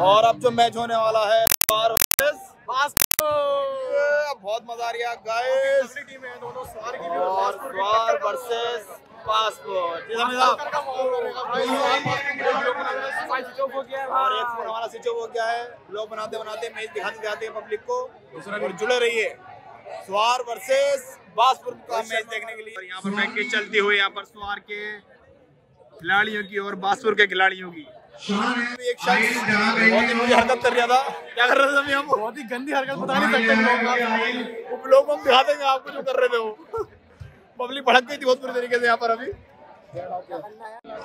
और अब जो मैच होने वाला है बहुत मज़ा आ रहा है गाइस और स्वार वर्सेस पासपोर्ट जी समझ। साहब और एक फ़ोन हमारा स्विच ऑफ़ हो गया है। ब्लॉग बनाते बनाते मैच दिखाते दिखाते पब्लिक को। और जुड़े रहिए। स्वार वर्सेस बासपुर का मैच देखने के लिए। यहाँ पर मैच चलती हुई यहाँ पर स्वार के खिलाड़ियों की और बासपुर के खिलाड़ियों की। एक शख्स बहुत ही मुझे हरकत कर रहा था। क्या कर रहे थे हम? बहुत ही गंदी हरकत बता नहीं सकते वो लोग हम दिखा देंगे आपको जो कर रहे थे वो। पब्लिक भड़क गई थी बहुत बुरी तरीके से यहाँ पर अभी।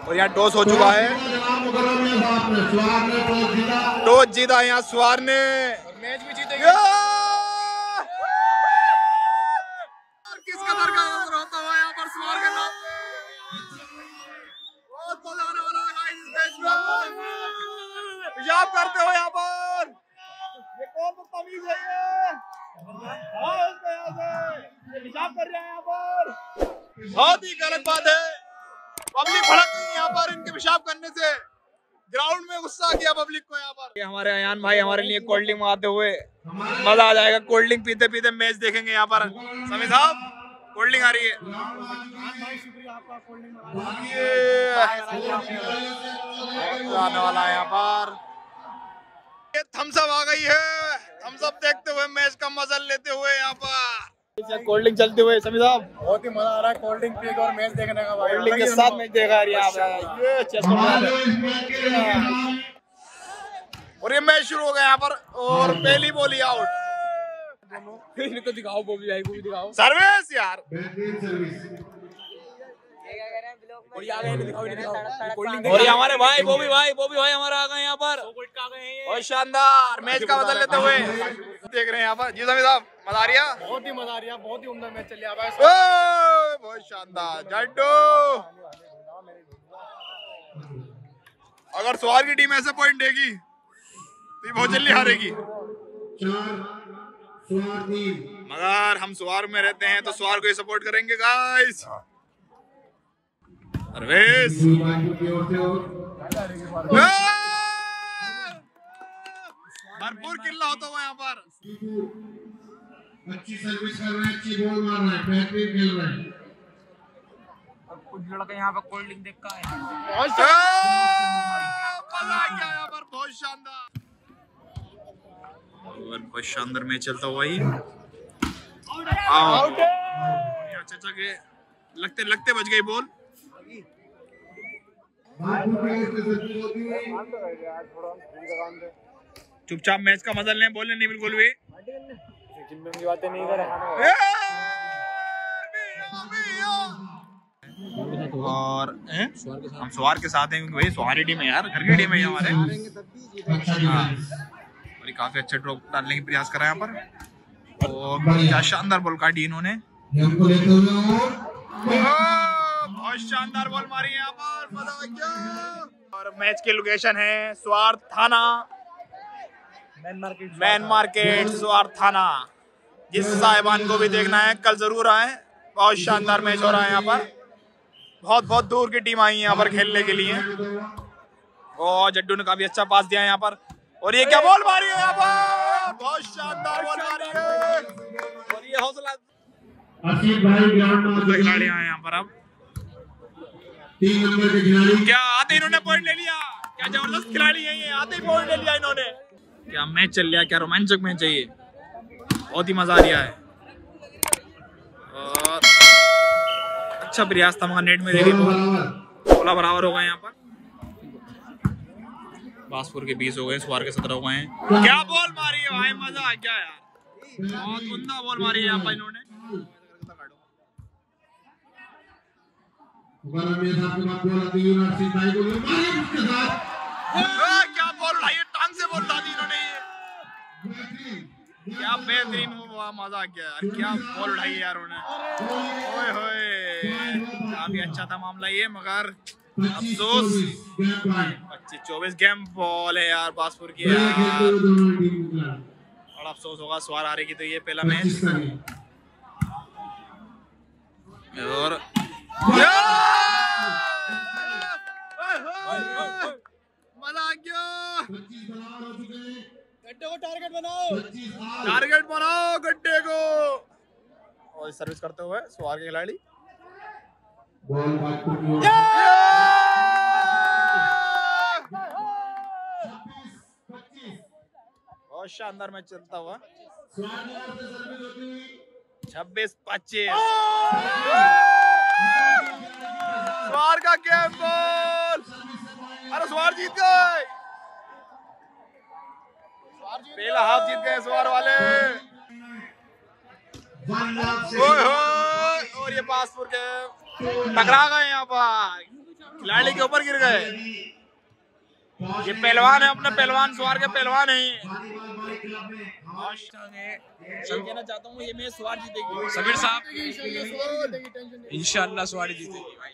और यहाँ टॉस हो चुका है। टॉस जीता यहाँ स्वार ने। मैच भी जीतेंगे। कर रहे हैं यहाँ पर बहुत ही गलत बात है। पब्लिक भड़क गई यहाँ पर इनके पेशाब करने से। ग्राउंड में गुस्सा आ गया पब्लिक को यहाँ पर। ये हमारे अयान भाई हमारे लिए कोल्ड ड्रिंक मंगाते हुए मज़ा आ जाएगा। कोल्ड ड्रिंक पीते पीते मैच देखेंगे यहाँ पर। समी साहब कोल्ड ड्रिंक आ रही है। आने वाला है यहाँ पर। ये थम्सअप आ गई है। थम्सअप देखते हुए मैच का मज़ा लेते हुए यहाँ पर। कोल्ड ड्रिंक चलते हुए समी साहब। बहुत ही मज़ा आ रहा है कोल्ड ड्रिंक पी और मैच देखने का भाई। कोल्ड ड्रिंक के साथ मैच देखा यहाँ ये और ये मैच शुरू हो गया यहाँ पर और पहली बोली आउट इनको दिखाओ वो भी भाई को भी दिखाओ। सर्विस यार। और ये आ गए दिखाओ इन्हें दिखाओ। और ये हमारे भाई वो भी भाई वो भी भाई हमारे आ गए यहाँ पर। और शानदार मैच का बदल लेते हुए। देख रहे हैं यहाँ पर। जी समी साहब मज़ा आ रही बहुत ही मज़ा आ रहा बहुत ही उम्दा मैच चल रहा है बहुत शानदार। जड्डू। अगर स्वार की टीम ऐसे पॉइंट देगी तो ये बहुत जल्दी हारेगी। मगर हम स्वार में रहते हैं तो स्वार को ही सपोर्ट करेंगे गाइस भरपूर किल्ला होता हुआ यहाँ पर। अच्छी सर्विस कर रहे हैं अच्छी बॉल मार रहे हैं बेहतरीन खेल रहे हैं। कुछ लड़का यहाँ पे कोल्ड ड्रिंक देख का है मज़ा आ गया यहाँ पर बहुत शानदार। और बहुत शानदार मैच चलता हुआ ही। आउट यहाँ चाचा के लगते लगते बच गई बॉल चुपचाप मैच का मज़ा लें बोलने नहीं बिल्कुल भी की बातें नहीं कर और हम स्वार के साथ हैं क्योंकि भाई स्वार टीम है यार घर की टीम है हमारे। हाँ। और काफ़ी अच्छे ड्रॉप डालने की प्रयास करा यहाँ पर। और क्या शानदार बॉल काटी इन्होंने। और बहुत शानदार बॉल मारी है यहाँ पर। मज़ा आ गया और मैच की लोकेशन है स्वार थाना। Main market main market Swar थाना। जिस साहिबान को भी देखना है कल ज़रूर आए। बहुत शानदार मैच हो रहा है यहाँ पर। बहुत बहुत दूर की टीम आई है यहाँ पर खेलने के लिए। और जड्डू ने काफ़ी अच्छा पास दिया है यहाँ पर। और ये क्या बॉल मारी है यहाँ पर? बहुत शानदार बॉल मारी है। और ये हौसला आसिफ भाई ग्राउंड में दूसरे खिलाड़ी आए यहाँ पर अब। तीन नंबर के खिलाड़ी। क्या आते इन्होंने पॉइंट ले लिया? क्या ज़बरदस्त खिलाड़ी है ये? आते पॉइंट ले लिया इन्होंने। क्या मैच चल रहा है? क्या रोमांचक मैच है ये? बहुत ही मज़ा आ रहा है। और अच्छा प्रयास था मगर नेट में दे दी बराबर। सोलह बराबर हो गए यहाँ पर। बासपुर के बीस हो गए सुवार के सत्रह हो गए। हैं क्या बॉल मारी है? भाई मज़ा आ गया यार। बहुत उमदा बॉल मारी है यहाँ पर इन्होंने। मुकरम में साहब के बाद बॉल आती आसिफ भाई को मारे उसके साथ। क्या बॉल उड़ाई है? टांग से बॉल उड़ा दी इन्होंने। ये क्या बेहतरीन हुआ मज़ा आ गया यार। क्या बॉल उड़ाई है यार उन्होंने ओए होए काफ़ी अच्छा था मामला ये मगर अफसोस। पच्चीस चौबीस गेम बॉल है यार बासपुर की यार। के खिलाड़ी बड़ा अफसोस होगा सवार हारेगी तो ये पहला मैच पच्चीस का गेम और मज़ा आ गया पच्चीस बराबर हो चुके हैं गड्ढे को टारगेट बनाओ पच्चीस आठ टारगेट बनाओ गड्ढे को और करते हुए सवार के खिलाड़ी बहुत शानदार मैच चलता हुआ। छब्बीस पच्चीस। सवार का गेम बॉल। अरे सवार जीत गए। पहला हाफ़ जीत गए सवार वाले। ओए होए, और ये पासपुर के टकरा गए यहाँ पर। खिलाड़ी के ऊपर गिर गए। ये पहलवान है अपने पहलवान सवार के पहलवान है वॉलीबॉल बॉल क्लब में सही कहना चाहता हूँ ये मैच सवार जीतेगी। समीर साहब। इंशाल्लाह सवारी जीतेगी भाई।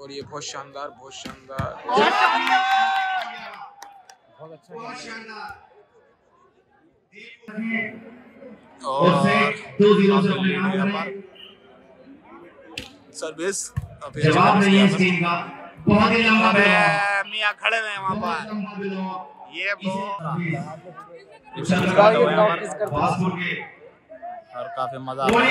और ये बहुत शानदार बहुत शानदार। बहुत शानदार। और और से दो ज़ीरो से अपने नाम यहाँ करें। पर सर्विस जवाब नहीं है इस टीम का बहुत ही लंबा मियाँ खड़े हुए हैं वहाँ पर। ये और काफ़ी मज़ा और ये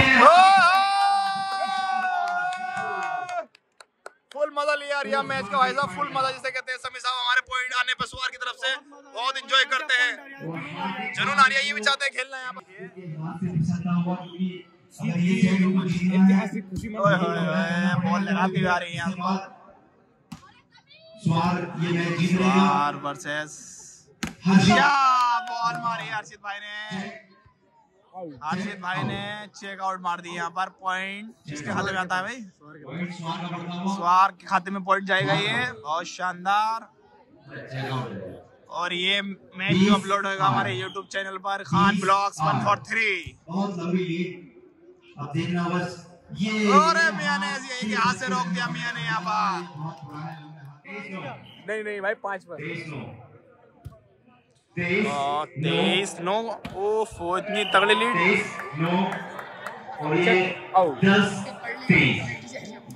फुल मज़ा लिया रिया मैच का भाई साहब फुल मज़ा जिसे कहते हैं समी साहब हमारे पॉइंट आने पर सुवार की तरफ़ से बहुत एंजॉय करते हैं। जनून आ रही है ये भी चाहते हैं खेलना यहाँ पर। बॉल। मारी हर्षित भाई ने। हर्षित भाई ने चेक आउट मार दी यहाँ पर पॉइंट किसके खाते में आता है भाई? पॉइंट स्वार का बढ़ता हुआ स्वार के खाते में पॉइंट जाएगा ये। बहुत शानदार। और ये मैच भी अपलोड होगा हमारे यूट्यूब चैनल पर Khan vlogs one four three बहुत लंबी लीड अब देखना बस ये और मियाँ ने ऐसे यही के हाथ से रोक दिया मियाँ ने यहाँ पर। नहीं नहीं भाई पाँच पर। तेईस नौ। तेईस नौ। ओफो इतनी तगड़ी लीड तेईस नौ। और ये आउट।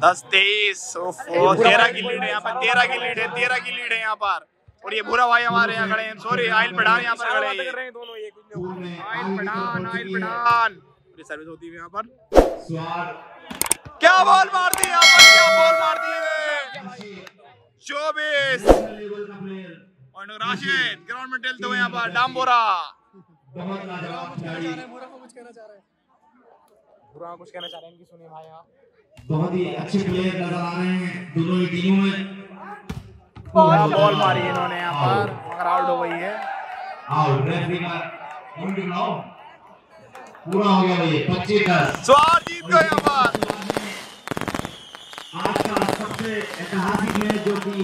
दस तेईस। तेरह की लीड है यहाँ पर तेरह की लीड है तेरह की लीड है यहाँ पर। और ये बुरा भाई हमारे यहाँ खड़े हैं सॉरी आयल पठान यहाँ पर खड़े हैं। दोनों ये oil Pathan oil Pathan service होती है यहाँ पर। क्या बॉल मार दी यहाँ पर क्या बॉल मार दी है चौबीस। और राशिद ग्राउंड में टेलते हुए यहाँ पर डाम्बोरा बहुत लाजवाब खिलाड़ी बुरा कुछ कहना चाह रहे हैं इनकी सुनिए भाई आप बहुत ही अच्छे प्लेयर नज़र आ रहे हैं दोनों ही टीमों में। बॉल मारी इन्होंने यहाँ पर मगर आउट हो गई है। आउट रेफरी का पॉइंट बनाओ पूरा हो गया भाई पच्चीस दस। स्वार जीत गए यहाँ पर। आज का सबसे ऐतिहासिक है जो कि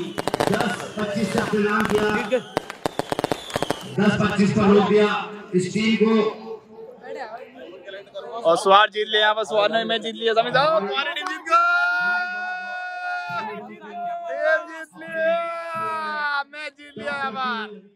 10-25 से नाम किया 10-25 पर रोक दिया। इस टीम को और स्वार जीत लिया बस स्वार ने मैच जीत लिया समझ जाओ तुम्हारी टीम जीत गई। जीत लिया। मैच जीत लिया यहाँ पर